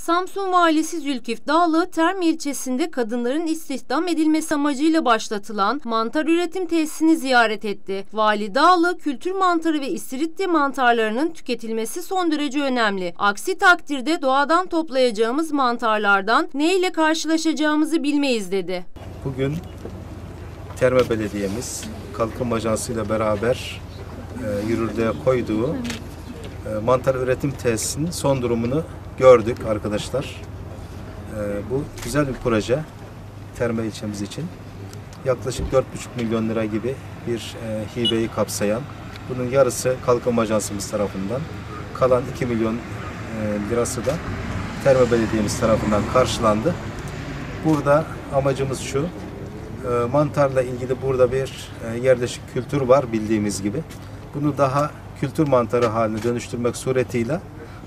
Samsun Valisi Zülkif Dağlı, Term ilçesinde kadınların istihdam edilmesi amacıyla başlatılan mantar üretim tesisini ziyaret etti. Vali Dağlı, kültür mantarı ve istiridye mantarlarının tüketilmesi son derece önemli. Aksi takdirde doğadan toplayacağımız mantarlardan ne ile karşılaşacağımızı bilmeyiz dedi. Bugün Terme Belediye'miz Kalkınma Ajansı ile beraber e, yürürlüğe koyduğu mantar üretim tesisinin son durumunu gördük arkadaşlar. E, bu güzel bir proje Terme ilçemiz için. Yaklaşık 4,5 milyon lira gibi bir e, hibeyi kapsayan, bunun yarısı Kalkınma Ajansımız tarafından, kalan 2 milyon e, lirası da Terme Belediye'miz tarafından karşılandı. Burada amacımız şu, e, mantarla ilgili burada bir yerleşik kültür var bildiğimiz gibi. Bunu daha kültür mantarı haline dönüştürmek suretiyle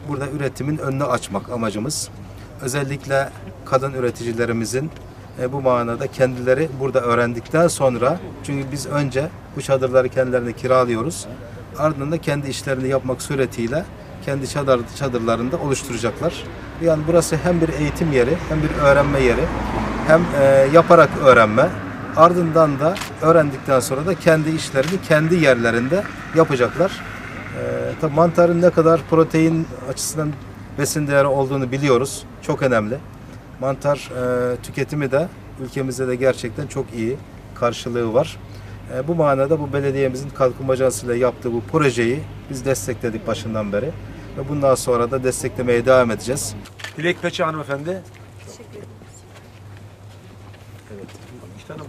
burada üretimin önünü açmak amacımız. Özellikle kadın üreticilerimizin e, bu manada kendileri burada öğrendikten sonra çünkü biz önce bu çadırları kendilerine kiralıyoruz. Ardından da kendi işlerini yapmak suretiyle kendi çadır, çadırlarında oluşturacaklar. Yani burası hem bir eğitim yeri hem bir öğrenme yeri hem e, yaparak öğrenme ardından da öğrendikten sonra da kendi işlerini kendi yerlerinde yapacaklar. E, tabii mantarın ne kadar protein açısından besin değeri olduğunu biliyoruz. Çok önemli. Mantar e, tüketimi de ülkemizde de gerçekten çok iyi karşılığı var. E, bu manada bu belediyemizin kalkınma ajansı ile yaptığı bu projeyi biz destekledik başından beri. Ve bundan sonra da desteklemeye devam edeceğiz. Dilek Peçe hanımefendi. Evet. İki tane var.